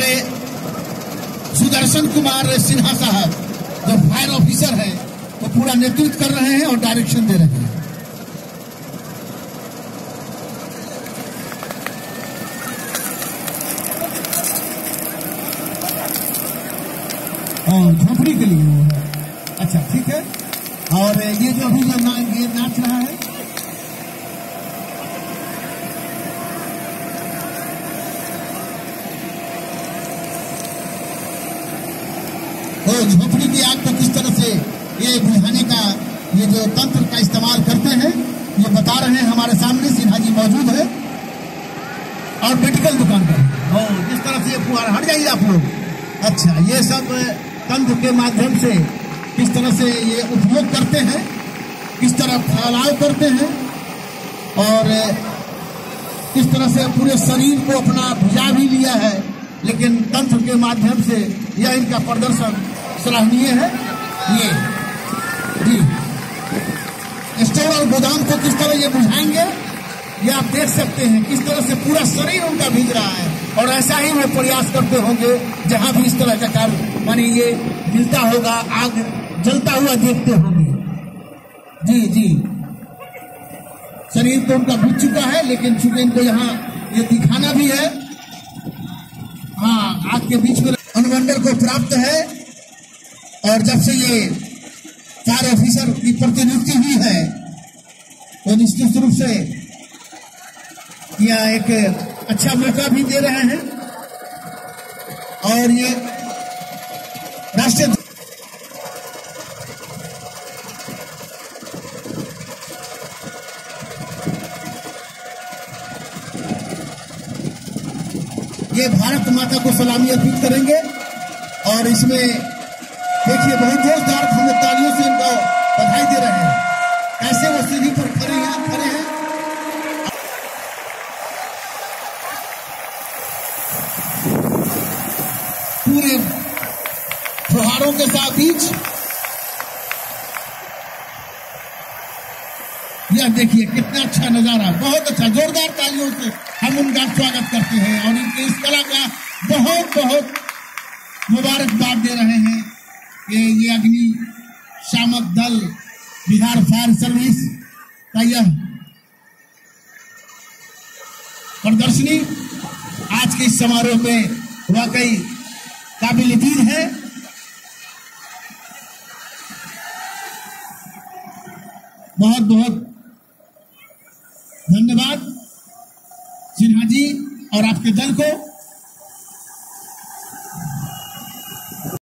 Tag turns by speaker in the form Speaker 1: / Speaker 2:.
Speaker 1: हमारे सुदर्शन कुमार सिन्हा साहब, जो फायर ऑफिसर है, वो तो पूरा नेतृत्व कर रहे हैं और डायरेक्शन दे रहे हैं। और झोपड़ी के लिए अच्छा ठीक है? और ये जो अभी जो ना, ये नाच रहा है तो झोपड़ी की आग को किस तरह से ये बुझाने का ये जो तंत्र का इस्तेमाल करते हैं ये बता रहे हैं हमारे सामने सिन्हा जी मौजूद है। और मेडिकल दुकान पर। और जिस तरह से ये फुहारा हट जाइए आप लोग? अच्छा ये सब तंत्र के माध्यम से किस तरह से ये उपयोग करते हैं किस तरह फैलाव करते हैं और किस तरह से पूरे शरीर को अपना भिजा भी लिया है। लेकिन तंत्र के माध्यम से यह इनका प्रदर्शन सराहनीय है। ये। जी। स्टोर और गोदाम को किस तरह ये बुझाएँगे, ये आप देख सकते हैं किस तरह से पूरा शरीर उनका भीग रहा है। और ऐसा ही वो प्रयास करते होंगे जहाँ भी इस तरह का कार्य, माने ये मिलता होगा, आग जलता हुआ देखते होंगे। जी जी। शरीर तो उनका भीग चुका है, लेकिन चूँकि इनको यहाँ ये दिखाना भी है आग के बीच में अनुमंडल को प्राप्त है। और जब से ये चार ऑफिसर की प्रतिनियुक्ति हुई है तो निश्चित रूप से यह एक अच्छा मौका भी दे रहे हैं। और ये राष्ट्रीय ये भारत माता को सलामी अर्पित करेंगे। और इसमें देखिए, बहुत जोरदार हम तालियों से इनको बधाई दे रहे हैं। ऐसे वो सीढ़ी पर खड़े हैं खड़े हैं। पूरे फुहारों के साथ बीच यह देखिए कितना अच्छा नज़ारा, बहुत अच्छा जोरदार तालियों से हम उनका स्वागत करते हैं और इनकी इस कला का बहुत बहुत मुबारकबाद दे रहे हैं कि ये अग्नि शामक दल बिहार फायर सर्विस का यह प्रदर्शनी आज के इस समारोह में वाकई काबिल दीन है। बहुत बहुत सिन्हा जी और आपके दल को